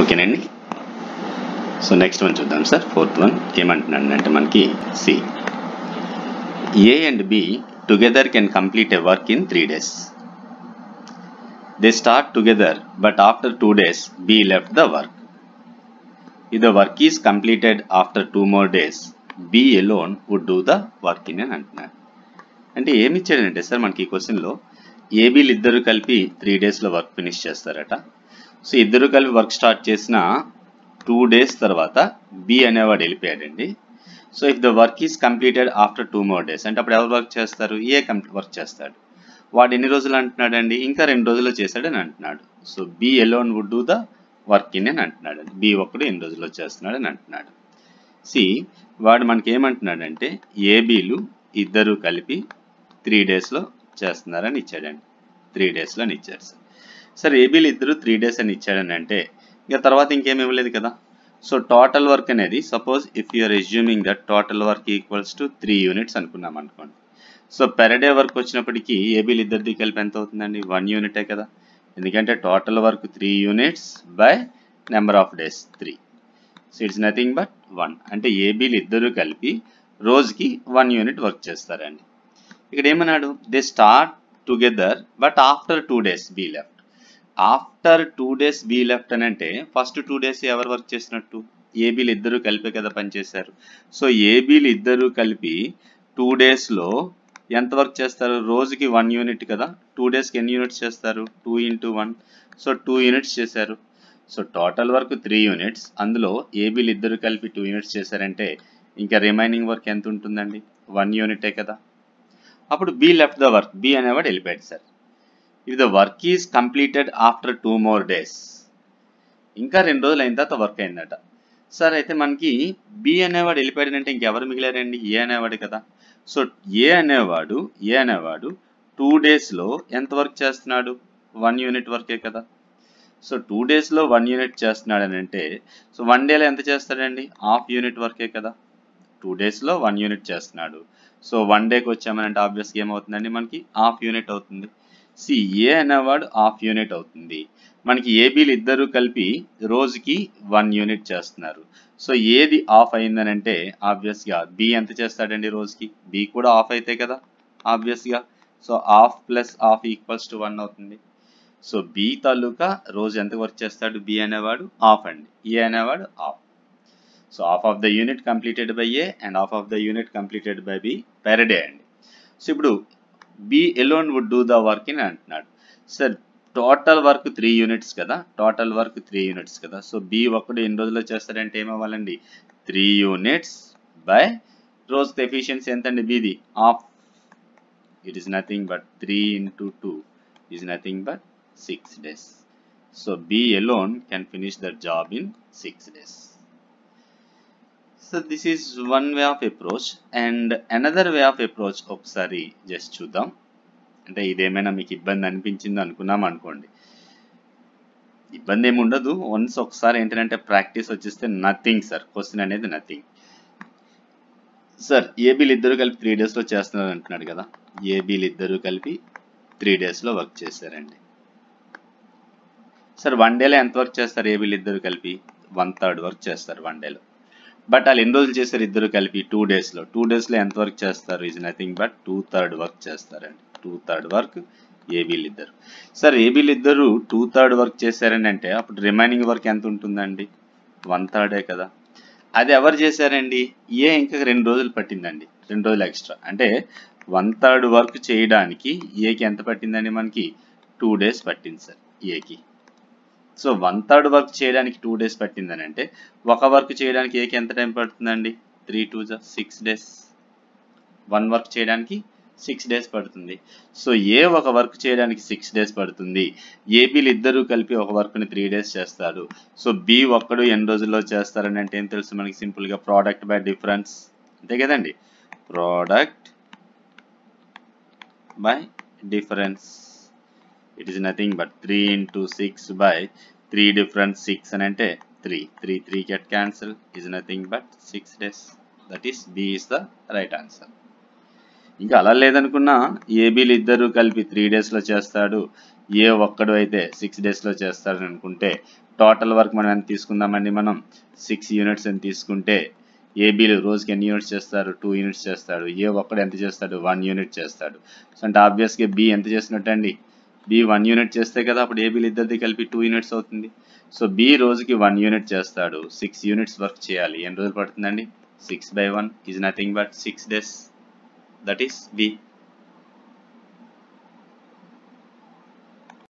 ఓకేనండి. So next one చూద్దాం sir. Fourth one ఏమంటున్నాడు అంటే మనకి C A and B together can complete a work in three days they start together but after two days B left the work if the work is completed after two more days B alone would do the work in అని అంటున్నాడు అంటే ఏమి ఇచ్చాడంటే sir మనకి ఈ క్వశ్చన్లో ఏబీలు ఇద్దరు కలిపి త్రీ డేస్లో వర్క్ ఫినిష్ చేస్తారట. సో ఇద్దరు కలిపి వర్క్ స్టార్ట్ చేసిన టూ డేస్ తర్వాత బి అనేవాడు వెళ్ళిపోయాడండి. So if the work is completed after two more days అంటే అప్పుడు ఎవరు వర్క్ చేస్తారు? ఏ కంప్లీట్ వర్క్ చేస్తాడు? వాడు ఎన్ని రోజులు అంటున్నాడండి? ఇంకా రెండు రోజుల్లో చేశాడని అంటున్నాడు. So B alone would do the work in అని అంటున్నాడు బి ఒక్కడు ఎన్ని రోజుల్లో చేస్తున్నాడు అని అంటున్నాడు. సి వాడు మనకి ఏమంటున్నాడంటే ఏబీలు ఇద్దరు కలిపి త్రీ డేస్లో చేస్తున్నారని ఇచ్చాడండి. త్రీ డేస్లో అని ఇచ్చారు సార్ ఏబీలు ఇద్దరు త్రీ డేస్ అని ఇచ్చాడని అంటే ఇక తర్వాత ఇంకేం ఇవ్వలేదు కదా. సో టోటల్ వర్క్ అనేది suppose if you're assuming that total work equals to three units అనుకున్నాం అనుకోండి. సో పెర్ డే వర్క్ వచ్చినప్పటికీ ఏబీలు ఇద్దరిది కలిపి ఎంత అవుతుందండి? వన్ యూనిటే కదా. ఎందుకంటే total work three units by number of days three so it's nothing but one అంటే ఏబీలు ఇద్దరు కలిపి రోజుకి వన్ యూనిట్ వర్క్ చేస్తారండి. ఇక్కడ ఏమన్నాడు? They start together but after two days B left after two days B left అని అంటే ఫస్ట్ టూ డేస్ ఎవరు వర్క్ చేసినట్టు? ఏబీలు ఇద్దరు కలిపే కదా పనిచేశారు సో ఏబీలు ఇద్దరు కలిపి టూ డేస్లో ఎంత వర్క్ చేస్తారు? రోజుకి వన్ యూనిట్ కదా? టూ డేస్కి ఎన్ని యూనిట్స్ చేస్తారు? Two into one so two units చేశారు. So total work three units అందులో ఏబీలు ఇద్దరు కలిపి టూ యూనిట్స్ చేశారంటే ఇంకా రిమైనింగ్ వర్క్ ఎంత ఉంటుందండి? వన్ యూనిటే కదా? అప్పుడు B left the work B అనేవాడు వెళ్ళిపోయాడు sir if the work is completed after two more days ఇంకా రెండు రోజులు అయిన తర్వాత వర్క్ అయిందట. సార్ అయితే మనకి బి అనేవాడు వెళ్ళిపోయాడంటే ఇంకెవరు మిగిలారండి? ఏ అనేవాడు కదా. సో ఏ అనేవాడు ఏ అనేవాడు టూ డేస్లో ఎంత వర్క్ చేస్తున్నాడు? వన్ యూనిట్ వర్కే కదా. సో టూ డేస్లో వన్ యూనిట్ చేస్తున్నాడు అని అంటే సో వన్ డేలో ఎంత చేస్తాడండి? హాఫ్ యూనిట్ వర్కే కదా. టూ డేస్లో వన్ యూనిట్ చేస్తున్నాడు. సో వన్ డేకి వచ్చామని అంటే ఆబ్వియస్గా ఏమవుతుందండి? మనకి హాఫ్ యూనిట్ అవుతుంది. సి ఏ అనేవాడు హాఫ్ యూనిట్ అవుతుంది. మనకి ఏబీలు ఇద్దరు కలిపి రోజుకి వన్ యూనిట్ చేస్తున్నారు. సో ఏది ఆఫ్ అయిందని అంటే ఆబ్వియస్గా బి ఎంత చేస్తాడండి రోజుకి? బి కూడా ఆఫ్ అయితే కదా ఆబ్వియస్గా. So half plus half equals to one అవుతుంది. సో బి తాలూకా రోజు ఎంత వర్క్ చేస్తాడు బి అనేవాడు ఆఫ్ అండి. ఏ అనేవాడు half so half half the unit completed by A and half half the unit completed by B per day అండి. So ఇప్పుడు B alone would do the work అని అంటున్నాడు. Sir total work three units కదా? Total work three units కదా? So B ఒక్కడు ఎన్ని రోజుల్లో చేస్తాడంటే ఏమవ్వాలండి? త్రీ యూనిట్స్ బై రోజు ఎఫిషియన్సీ ఎంతండి బిది? Half it is nothing but three into two is nothing but six days. So B alone can finish that job in six days. So this is one way of approach and another way of approach ఒకసారి just చూద్దాం. అంటే ఇదేమైనా మీకు ఇబ్బంది అనిపించింది అనుకున్నాం అనుకోండి. ఇబ్బంది ఏమి ఉండదు. వన్స్ ఒకసారి ఏంటంటే ప్రాక్టీస్ వచ్చేస్తే నథింగ్ సార్ క్వశ్చన్ అనేది నథింగ్ సార్ ఏబీలు ఇద్దరు కలిపి త్రీ డేస్లో చేస్తున్నారు అంటున్నాడు కదా. ఏబీలు ఇద్దరు కలిపి త్రీ డేస్లో వర్క్ చేశారండి. సార్ వన్ డేలో ఎంత వర్క్ చేస్తారు? ఏబీలు ఇద్దరు కలిపి వన్ థర్డ్ వర్క్ చేస్తారు వన్ డేలో బట్ వాళ్ళు ఎన్ని రోజులు చేస్తారు ఇద్దరు కలిపి? టూ డేస్లో టూ డేస్లో ఎంత వర్క్ చేస్తారు? Is nothing but two third work చేస్తారండి. టూ థర్డ్ వర్క్ ఏబీలు ఇద్దరు. సార్ ఏబీలు ఇద్దరు టూ థర్డ్ వర్క్ చేశారని అంటే అప్పుడు రిమైనింగ్ వర్క్ ఎంత ఉంటుందండి? వన్ థర్డే కదా. అది ఎవరు చేశారండి? ఏ ఇంకా రెండు రోజులు పట్టిందండి. రెండు రోజులు ఎక్స్ట్రా అంటే వన్ థర్డ్ వర్క్ చేయడానికి ఏకి ఎంత పట్టిందండి మనకి? టూ డేస్ పట్టింది సార్ ఏకి సో వన్ థర్డ్ వర్క్ చేయడానికి టూ డేస్ పట్టిందని అంటే ఒక వర్క్ చేయడానికి ఏకి ఎంత టైం పడుతుందండి? త్రీ టూ జా సిక్స్ డేస్. వన్ వర్క్ చేయడానికి సిక్స్ డేస్ పడుతుంది. సో ఏ ఒక వర్క్ చేయడానికి సిక్స్ డేస్ పడుతుంది? ఏబీలు ఇద్దరు కలిపి ఒక వర్క్ని త్రీ డేస్ చేస్తారు. సో బి ఒక్కడు ఎన్ని రోజుల్లో చేస్తారని అంటే ఏం తెలుసు మనకి? సింపుల్గా ప్రోడక్ట్ బై డిఫరెన్స్. అంతే కదండి? Product by difference. It is nothing but three into six by three different six అని అంటే three three three get cancel is nothing but six days that is B is the right answer ఇంకా అలా లేదనుకున్నా ఏబీలు ఇద్దరు కలిపి three డేస్లో చేస్తాడు. ఏ ఒక్కడు అయితే సిక్స్ డేస్లో చేస్తాడు అనుకుంటే టోటల్ వర్క్ మనం ఎంత తీసుకుందామండి మనం? సిక్స్ యూనిట్స్ అని తీసుకుంటే ఏబీలు రోజుకి ఎన్ని యూనిట్స్ చేస్తారు టూ యూనిట్స్ చేస్తాడు. ఏ ఒక్కడు ఎంత చేస్తాడు? వన్ యూనిట్ చేస్తాడు. సో అంటే ఆబ్వియస్గా బి ఎంత చేసినట్టు అండి బి వన్ యూనిట్ చేస్తే కదా అప్పుడు ఏబీలు ఇద్దరిది కలిపి టూ యూనిట్స్ అవుతుంది. సో బి రోజుకి వన్ యూనిట్ చేస్తాడు. సిక్స్ యూనిట్స్ వర్క్ చేయాలి. ఎన్ని రోజులు పడుతుందండి? Six by one is nothing but six days that is B